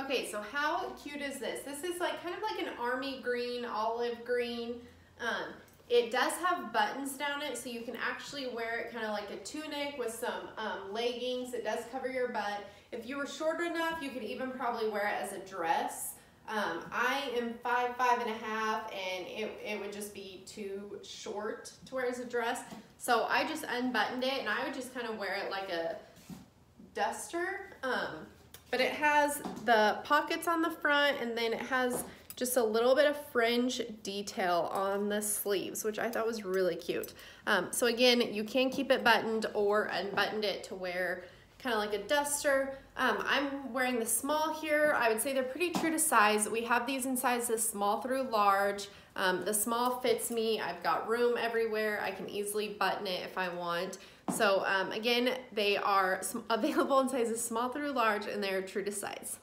Okay, so how cute is this? This is like kind of like an army green, olive green. Um, it does have buttons down it, so you can actually wear it kind of like a tunic with some um, leggings. It does cover your butt. If you were short enough, you could even probably wear it as a dress. Um, I am five, five and a half, and it, it would just be too short to wear as a dress. So I just unbuttoned it, and I would just kind of wear it like a duster. Um, but it has the pockets on the front, and then it has just a little bit of fringe detail on the sleeves, which I thought was really cute. Um, so again, you can keep it buttoned or unbuttoned it to wear kind of like a duster. Um, I'm wearing the small here. I would say they're pretty true to size. We have these in sizes small through large. Um, the small fits me. I've got room everywhere. I can easily button it if I want. So um, again, they are available in sizes small through large and they're true to size.